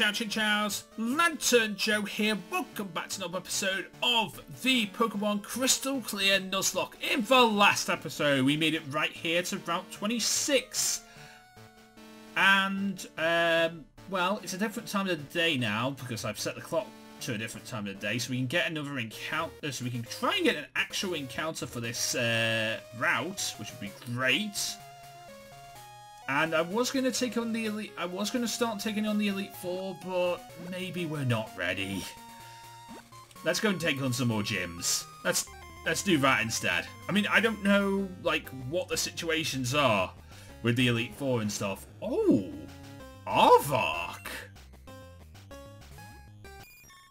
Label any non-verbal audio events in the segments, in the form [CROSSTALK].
Chow Ching Chows, Lanturn Joe here, welcome back to another episode of the Pokemon Crystal Clear Nuzlocke. In the last episode, we made it right here to Route 26. And, um, well, it's a different time of the day now, because I've set the clock to a different time of the day, so we can get another encounter, so we can try and get an actual encounter for this uh, route, which would be great. And I was going to take on the Elite... I was going to start taking on the Elite Four, but maybe we're not ready. Let's go and take on some more gyms. Let's let's do that instead. I mean, I don't know, like, what the situations are with the Elite Four and stuff. Oh! Aardvark!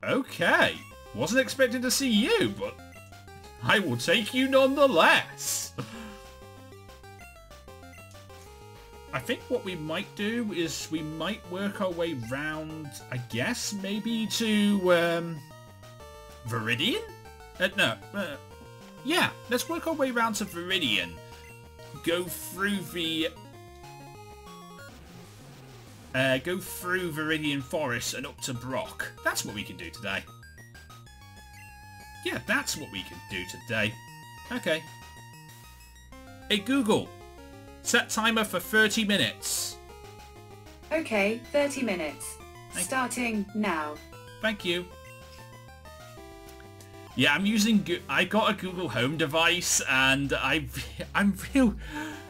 Okay. Wasn't expecting to see you, but I will take you nonetheless. [LAUGHS] I think what we might do is we might work our way round, I guess, maybe to, um, Viridian? Uh, no, uh, yeah, let's work our way round to Viridian. Go through the... Uh, go through Viridian Forest and up to Brock. That's what we can do today. Yeah, that's what we can do today. Okay. Hey, Google, Set timer for 30 minutes. Okay, 30 minutes. Thank Starting now. Thank you. Yeah, I'm using. I got a Google Home device, and I, [LAUGHS] I'm real.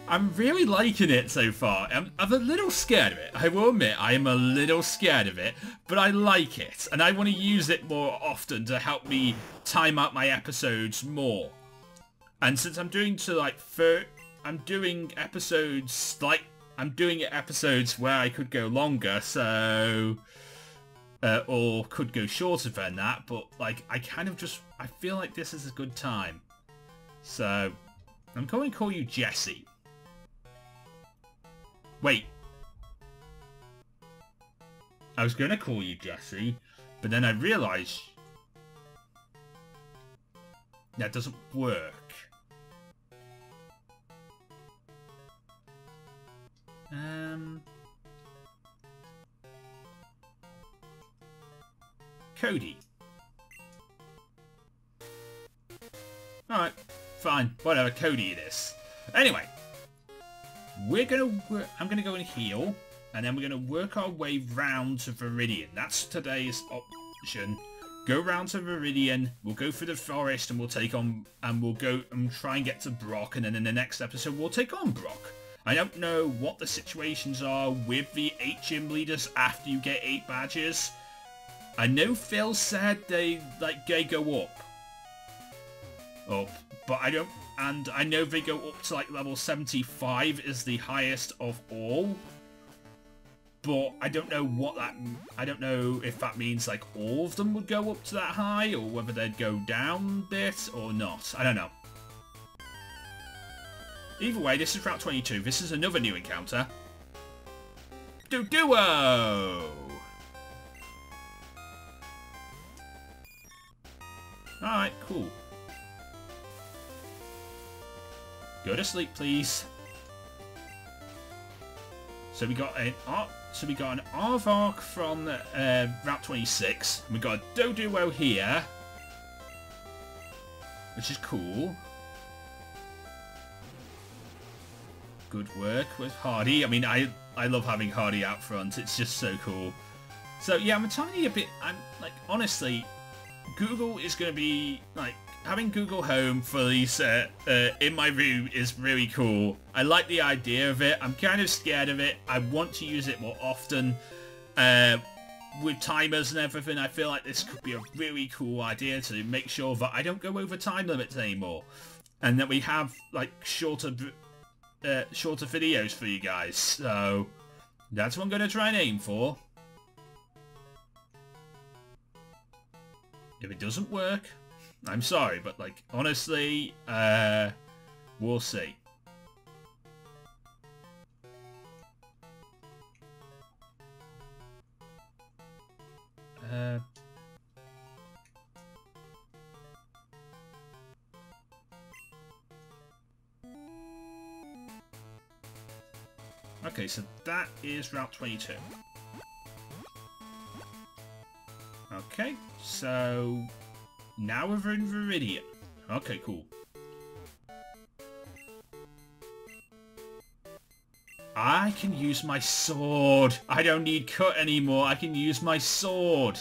I'm really liking it so far. I'm, I'm, a little scared of it. I will admit I am a little scared of it, but I like it, and I want to use it more often to help me time out my episodes more. And since I'm doing to like 30, I'm doing episodes like I'm doing episodes where I could go longer, so uh, or could go shorter than that. But like I kind of just I feel like this is a good time, so I'm going to call you Jesse. Wait. I was going to call you Jesse, but then I realised that doesn't work. Um, Cody. Alright, fine. Whatever, Cody it is. Anyway, we're gonna... I'm gonna go and heal, and then we're gonna work our way round to Viridian. That's today's option. Go round to Viridian, we'll go through the forest, and we'll take on... And we'll go and try and get to Brock, and then in the next episode, we'll take on Brock. I don't know what the situations are with the 8 gym leaders after you get 8 badges. I know Phil said they, like, they go up. Up. But I don't... And I know they go up to, like, level 75 is the highest of all. But I don't know what that... I don't know if that means, like, all of them would go up to that high, or whether they'd go down bit, or not. I don't know. Either way, this is Route 22. This is another new encounter. Doduo! Alright, cool. Go to sleep, please. So we got an art. so we got an Aardvark from uh, Route 26. We got a Doduo here, which is cool. Good work with Hardy. I mean, I I love having Hardy out front. It's just so cool. So yeah, I'm a tiny bit. I'm like honestly, Google is going to be like having Google Home for uh, uh, in my room is really cool. I like the idea of it. I'm kind of scared of it. I want to use it more often. Uh, with timers and everything, I feel like this could be a really cool idea to make sure that I don't go over time limits anymore. And that we have like shorter uh, shorter videos for you guys. So that's what I'm going to try and aim for. If it doesn't work, I'm sorry, but like honestly, uh, we'll see. Uh, Okay, so that is Route 22. Okay, so now we're in Viridian. Okay, cool. I can use my sword. I don't need cut anymore. I can use my sword.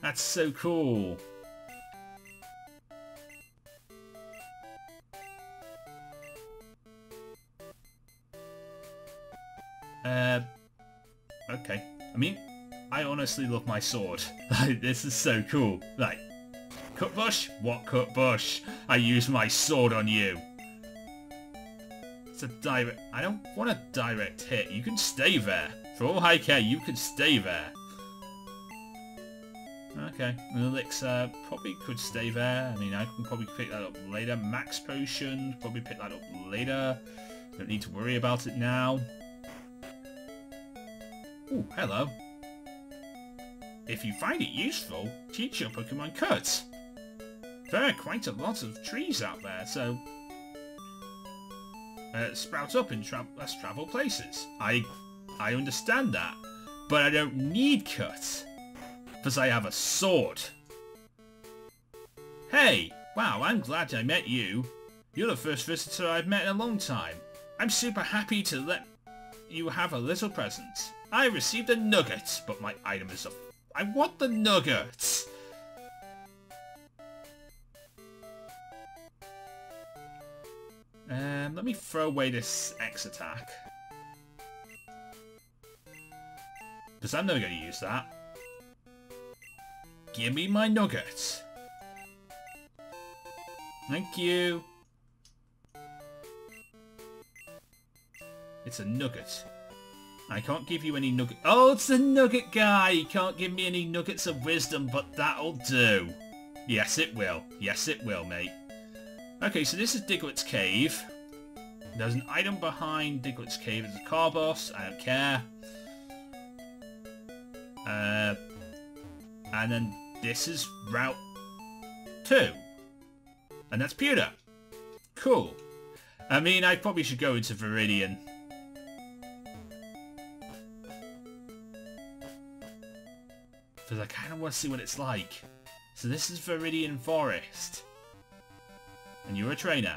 That's so cool. Uh, okay. I mean, I honestly love my sword. [LAUGHS] This is so cool. Like, cut bush? What cut bush? I use my sword on you. It's a direct... I don't want a direct hit. You can stay there. For all I care, you can stay there. Okay, an elixir probably could stay there. I mean, I can probably pick that up later. Max potion, probably pick that up later. Don't need to worry about it now. Ooh, hello. If you find it useful, teach your Pokemon Cut. There are quite a lot of trees out there, so... Uh, sprout up in tra less travel places. I, I understand that, but I don't need Cut, because I have a sword. Hey, wow, I'm glad I met you. You're the first visitor I've met in a long time. I'm super happy to let you have a little present. I received a nugget, but my item is a... I want the nugget! Um, let me throw away this X attack. Because I'm never going to use that. Give me my nugget. Thank you. It's a nugget. I can't give you any nugget. Oh, it's the nugget guy. He can't give me any nuggets of wisdom, but that'll do. Yes, it will. Yes, it will, mate. Okay, so this is Diglett's Cave. There's an item behind Diglett's Cave. It's a Carbos. I don't care. Uh, and then this is Route 2. And that's Pewter. Cool. I mean, I probably should go into Viridian. Because I kind of want to see what it's like. So this is Viridian Forest. And you're a trainer.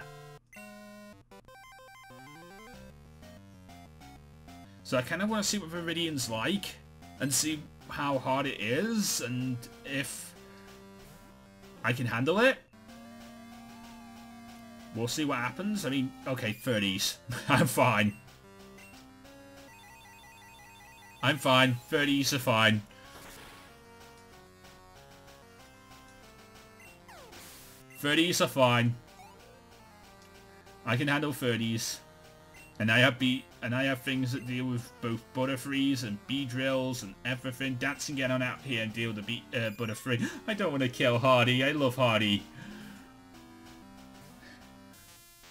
So I kind of want to see what Viridian's like. And see how hard it is. And if I can handle it. We'll see what happens. I mean, okay, 30s. [LAUGHS] I'm fine. I'm fine. 30s are fine. 30s are fine. I can handle 30s. And I have be and I have things that deal with both Butterfrees and Beedrills and everything. Dancing get on out here and deal with the uh, Butterfree. I don't want to kill Hardy. I love Hardy.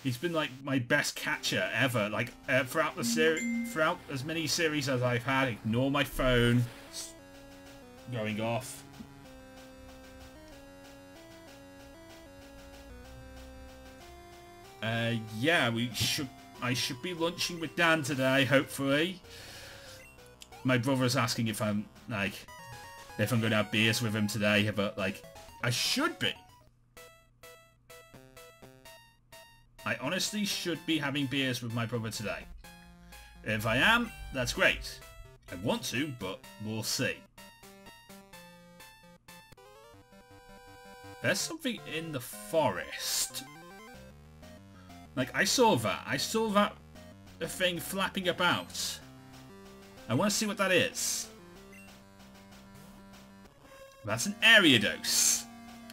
He's been like my best catcher ever. Like uh, throughout the series, throughout as many series as I've had. Ignore my phone. Going off. Uh, yeah, we should. I should be lunching with Dan today, hopefully. My brother's asking if I'm like, if I'm going to have beers with him today, but like, I should be. I honestly should be having beers with my brother today. If I am, that's great. I want to, but we'll see. There's something in the forest. Like, I saw that. I saw that thing flapping about. I want to see what that is. That's an Ariados.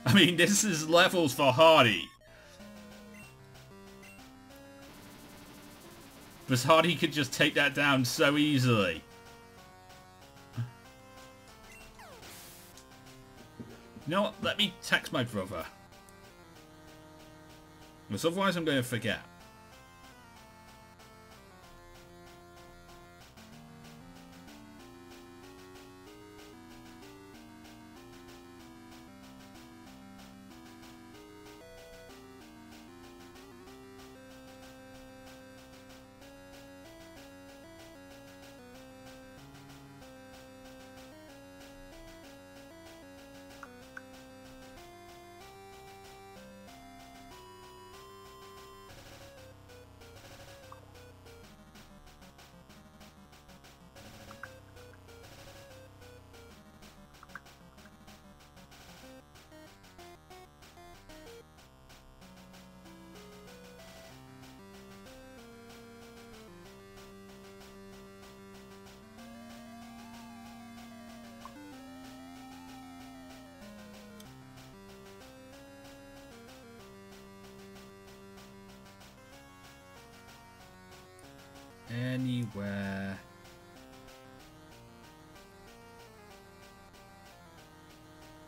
I mean, [LAUGHS] this is levels for Hardy. But Hardy could just take that down so easily. You know what? Let me text my brother. Because otherwise I'm going to forget. Anywhere.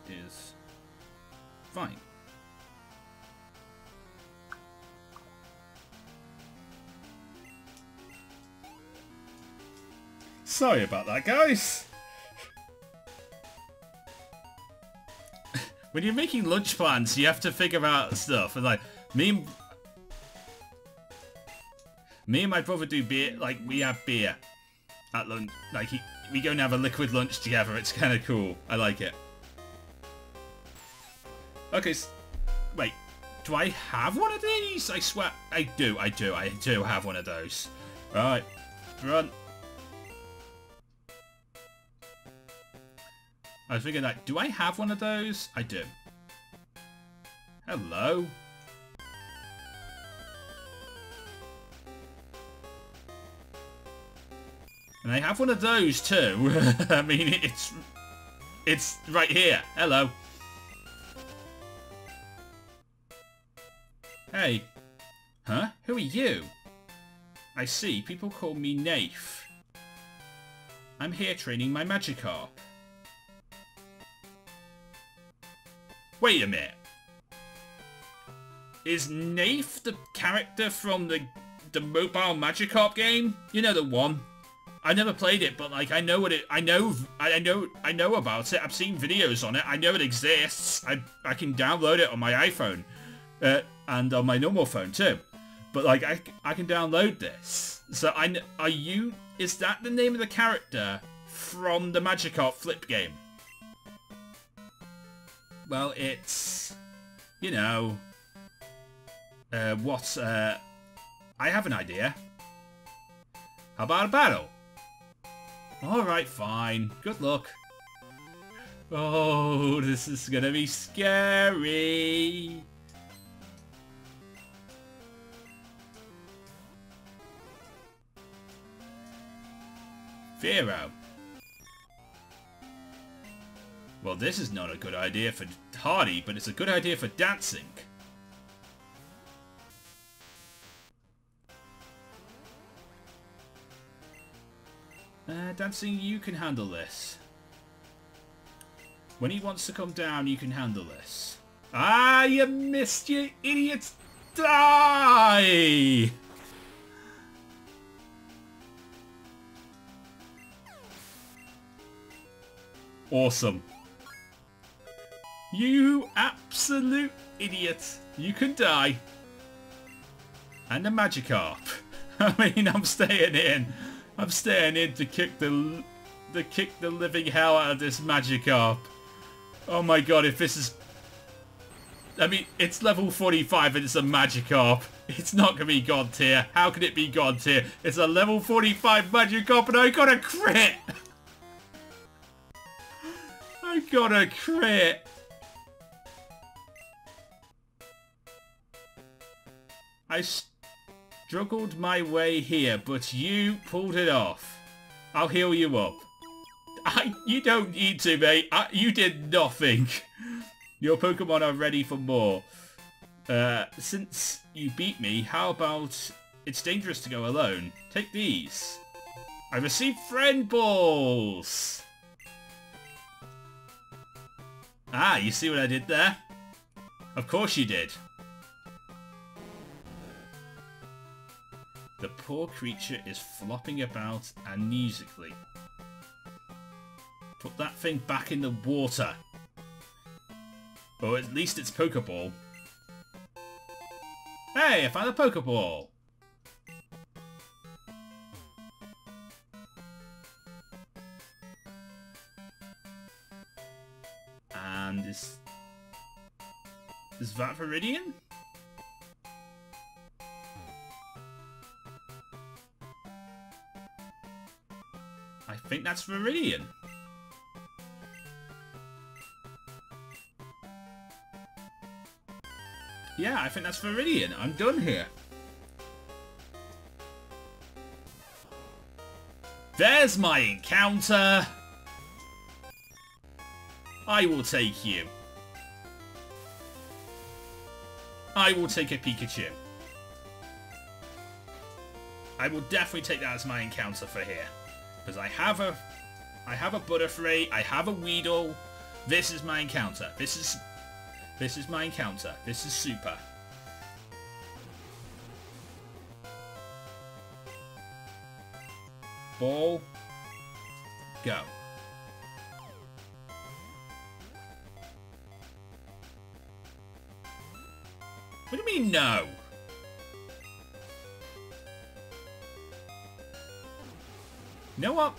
Is fine. Sorry about that, guys. [LAUGHS] when you're making lunch plans, you have to figure out stuff. And like me, and, me and my brother do beer. Like we have beer at lunch. Like he, we go and have a liquid lunch together. It's kind of cool. I like it. Okay, wait. Do I have one of these? I swear I do. I do. I do have one of those. Right, run. I was thinking like, do I have one of those? I do. Hello? And I have one of those too. [LAUGHS] I mean, it's... It's right here. Hello. Hey. Huh? Who are you? I see. People call me Nafe. I'm here training my Magikarp. Wait a minute. Is Nafe the character from the the mobile Magikarp game? You know the one. I never played it, but like I know what it. I know. I know. I know about it. I've seen videos on it. I know it exists. I I can download it on my iPhone, uh, and on my normal phone too. But like I I can download this. So I are you? Is that the name of the character from the Magikarp Flip game? Well, it's, you know, uh, what, uh, I have an idea. How about a battle? Alright, fine. Good luck. Oh, this is gonna be scary. Vero. Well, this is not a good idea for Hardy, but it's a good idea for dancing. Uh, dancing, you can handle this. When he wants to come down, you can handle this. Ah, you missed, you idiots! Die! Awesome. You absolute idiot. You can die. And a Magikarp. [LAUGHS] I mean, I'm staying in. I'm staying in to kick the to kick the living hell out of this Magikarp. Oh my god, if this is... I mean, it's level 45 and it's a Magikarp. It's not going to be God tier. How can it be God tier? It's a level 45 Magikarp and I got a crit! I got a crit! I struggled my way here, but you pulled it off. I'll heal you up. I, you don't need to, mate. I, you did nothing. [LAUGHS] Your Pokemon are ready for more. Uh, since you beat me, how about... It's dangerous to go alone. Take these. I received friend balls! Ah, you see what I did there? Of course you did. The poor creature is flopping about unmusically. Put that thing back in the water. Or at least it's Pokeball. Hey, I found a Pokeball! And is... Is that Viridian? Think that's Viridian. Yeah, I think that's Viridian. I'm done here. There's my encounter. I will take you. I will take a Pikachu. I will definitely take that as my encounter for here. Because I have a... I have a Butterfree, I have a Weedle. This is my encounter. This is... This is my encounter. This is super. Ball. Go. What do you mean no? You know what?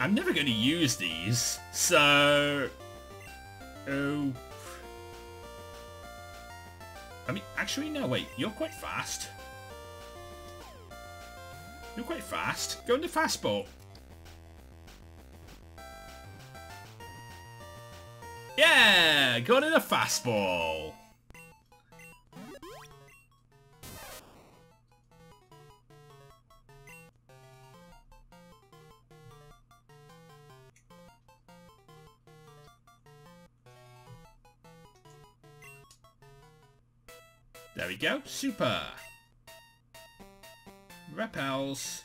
I'm never going to use these, so... Oh... I mean, actually, no, wait. You're quite fast. You're quite fast. Go into fastball. Yeah! Go into the fastball. Go. Super. Repels.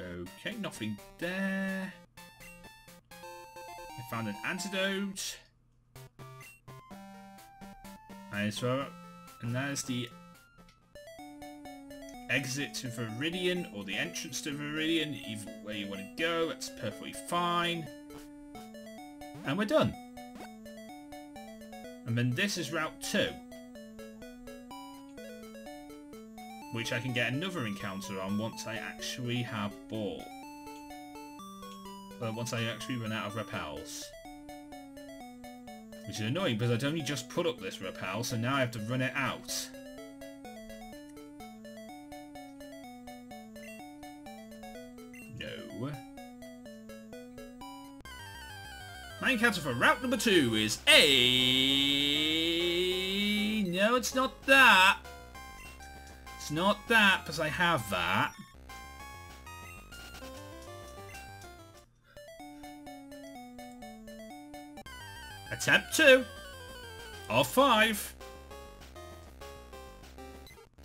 Okay, nothing there. I found an antidote. And and there's the exit to Viridian, or the entrance to Viridian, even where you want to go, that's perfectly fine. And we're done. And then this is Route 2. Which I can get another encounter on once I actually have Ball. Well, uh, once I actually run out of repels. Which is annoying because I'd only just put up this repel, so now I have to run it out. Encounter for route number two is A. No, it's not that. It's not that, because I have that. Attempt two. Of five.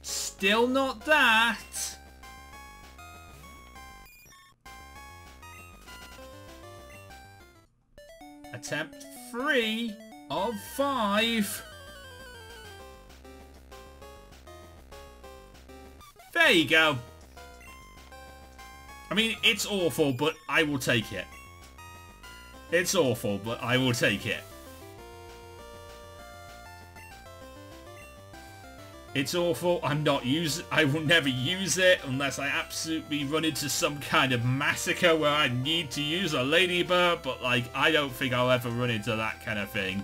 Still not that. Attempt three of five. There you go. I mean, it's awful, but I will take it. It's awful, but I will take it. It's awful. I'm not use. I will never use it unless I absolutely run into some kind of massacre where I need to use a ladybird. But like, I don't think I'll ever run into that kind of thing.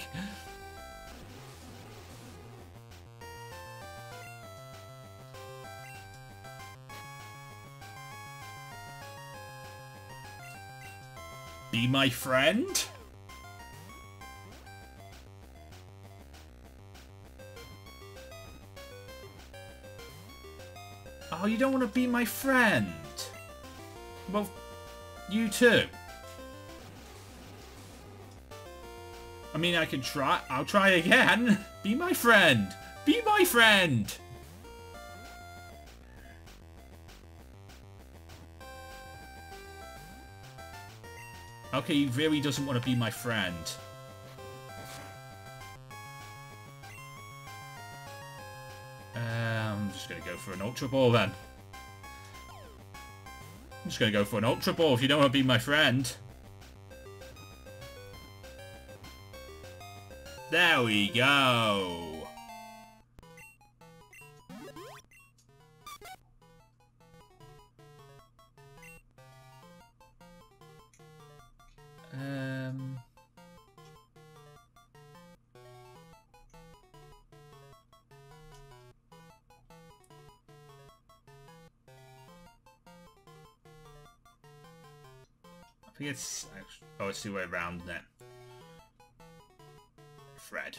Be my friend? Oh, you don't want to be my friend? Well, you too. I mean, I can try. I'll try again. [LAUGHS] Be my friend. Be my friend. Okay, he really doesn't want to be my friend. Just going to go for an Ultra Ball then. I'm just going to go for an Ultra Ball if you don't want to be my friend. There we go. think it's... Oh, it's the way around, then. Fred.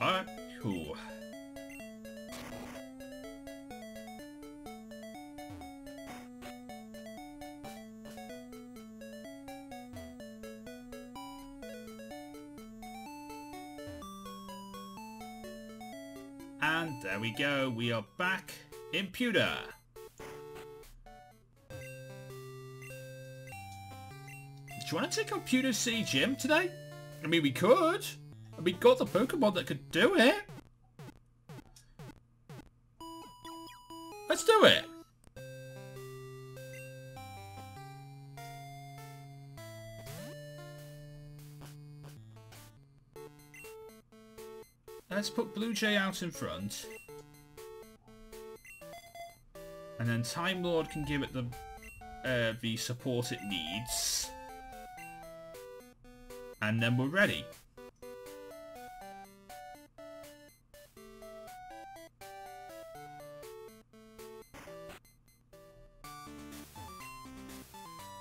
Alright, cool. And there we go, we are back in Pewter. You want to take on Pewter City Gym today? I mean, we could. And we got the Pokemon that could do it. Let's do it. Let's put Blue Jay out in front. And then Time Lord can give it the uh, the support it needs. And then we're ready.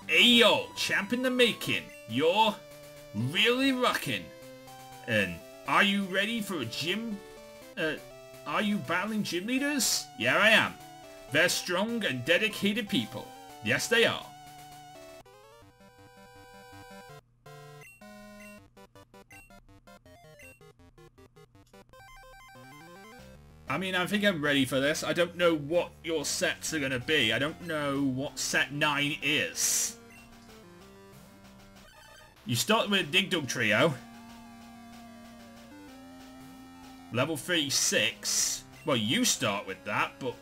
Hey yo, champ in the making. You're really rocking. And are you ready for a gym? Uh, are you battling gym leaders? Yeah, I am. They're strong and dedicated people. Yes, they are. I mean, I think I'm ready for this. I don't know what your sets are going to be. I don't know what set 9 is. You start with Dig Dug Trio. Level 36. Well, you start with that, but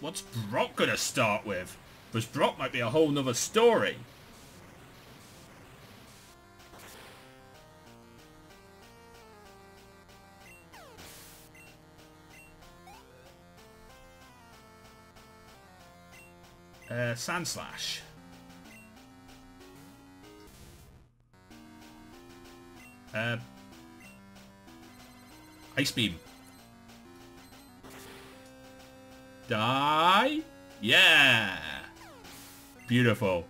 what's Brock gonna start with? Because Brock might be a whole nother story. Uh, Sandslash. Uh, Ice Beam. Die? Yeah! Beautiful.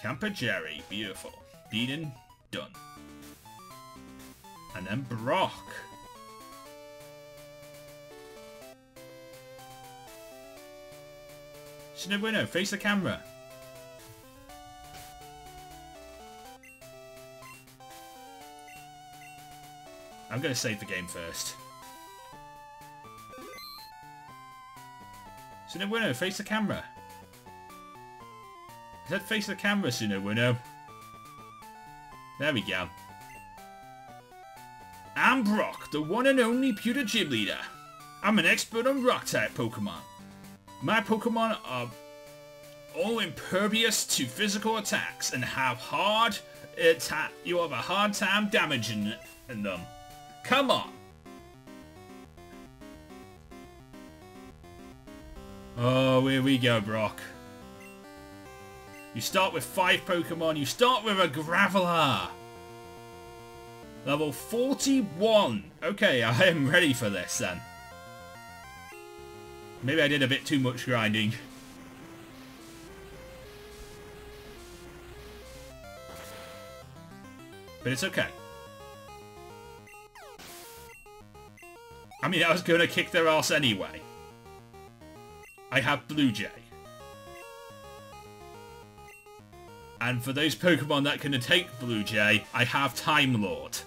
Camper Jerry. Beautiful. Beaten. Done. And then Brock. Shinobino, face the camera. I'm going to save the game first. Sunowuno, face the camera. I said face the camera, Sunowuno. There we go. I'm Brock, the one and only Pewter Gym Leader. I'm an expert on Rock-type Pokemon. My Pokemon are all impervious to physical attacks and have hard uh, attack. You have a hard time damaging them. Come on. Oh, here we go, Brock. You start with five Pokemon. You start with a Graveler. Level 41. Okay, I am ready for this then. Maybe I did a bit too much grinding. But it's okay. I mean, I was going to kick their ass anyway. I have Blue Jay. And for those Pokemon that can take Blue Jay, I have Time Lord.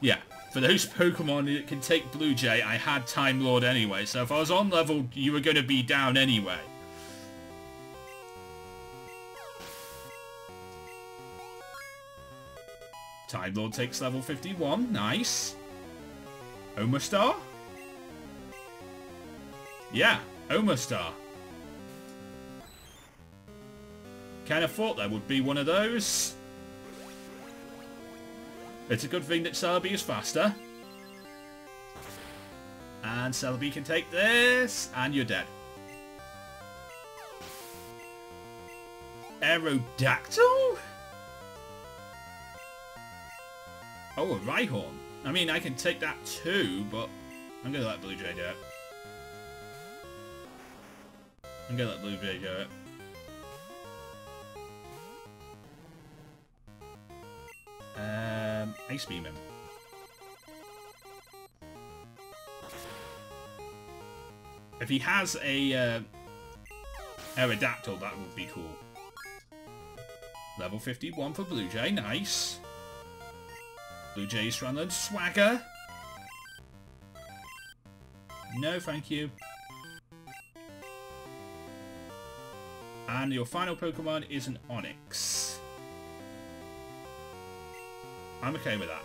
Yeah, for those Pokemon that can take Blue Jay, I had Time Lord anyway, so if I was on level, you were going to be down anyway. Time Lord takes level 51. Nice. Omastar? Yeah, Omastar. Kind of thought there would be one of those. It's a good thing that Celebi is faster. And Celebi can take this, and you're dead. Aerodactyl? Oh, a Rhyhorn. I mean, I can take that too, but I'm going to let Blue Jay do it. I'm going to let Blue Jay do it. Ice Beam him. If he has a uh, Aerodactyl, that would be cool. Level 51 for Blue Jay, nice. Blue Jay learn Swagger. No, thank you. And your final Pokemon is an Onix. I'm okay with that.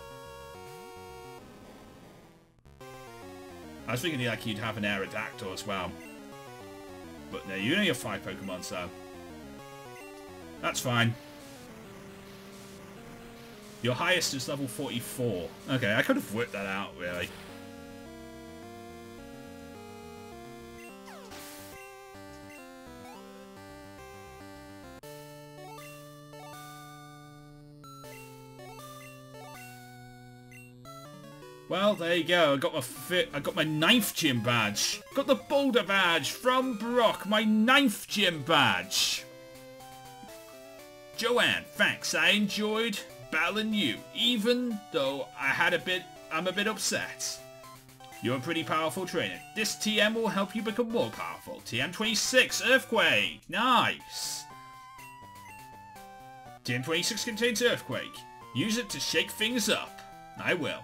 I was thinking like you'd have an Aerodactyl as well. But no, you only have five Pokemon, so... That's fine. Your highest is level 44. Okay, I could have worked that out, really. Well, there you go. I got my fit. I got my ninth gym badge. Got the Boulder badge from Brock. My ninth gym badge. Joanne, thanks. I enjoyed battling you, even though I had a bit. I'm a bit upset. You're a pretty powerful trainer. This TM will help you become more powerful. TM26 Earthquake. Nice. TM26 contains Earthquake. Use it to shake things up. I will.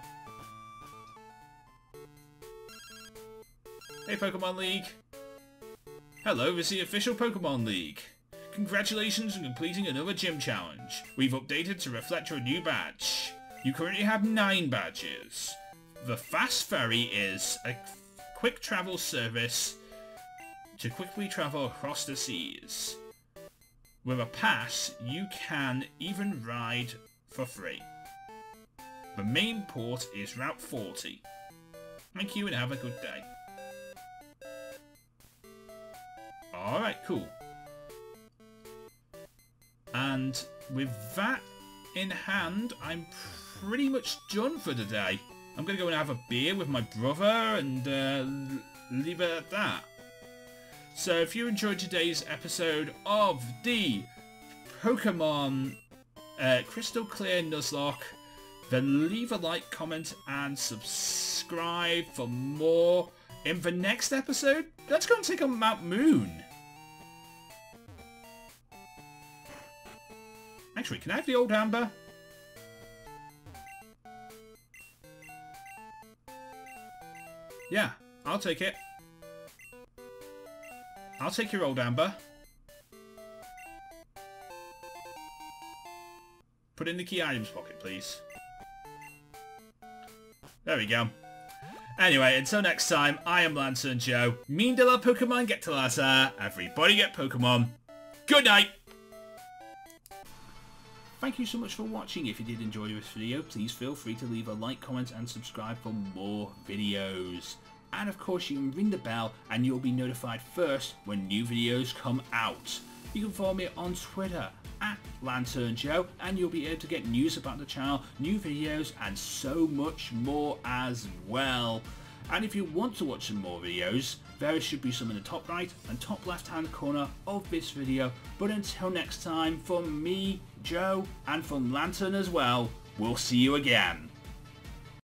Hey Pokemon League! Hello, this is the official Pokemon League. Congratulations on completing another gym challenge. We've updated to reflect your new badge. You currently have 9 badges. The Fast Ferry is a quick travel service to quickly travel across the seas. With a pass, you can even ride for free. The main port is Route 40. Thank you and have a good day. Alright, cool. And with that in hand, I'm pretty much done for the day. I'm going to go and have a beer with my brother and uh, leave it at that. So if you enjoyed today's episode of the Pokemon uh, Crystal Clear Nuzlocke, then leave a like, comment, and subscribe for more. In the next episode, let's go and take on Mount Moon. Actually, can I have the old amber? Yeah, I'll take it. I'll take your old amber. Put in the key items pocket, please. There we go. Anyway, until next time, I am Lanturn Joe. Mean de la Pokemon get to later. Everybody get Pokemon. Good night! Thank you so much for watching. If you did enjoy this video, please feel free to leave a like, comment and subscribe for more videos. And of course you can ring the bell and you'll be notified first when new videos come out. You can follow me on Twitter at Lanturn Joe and you'll be able to get news about the channel, new videos and so much more as well. And if you want to watch some more videos, there should be some in the top right and top left hand corner of this video. But until next time, from me, Joe, and from Lanturn as well, we'll see you again.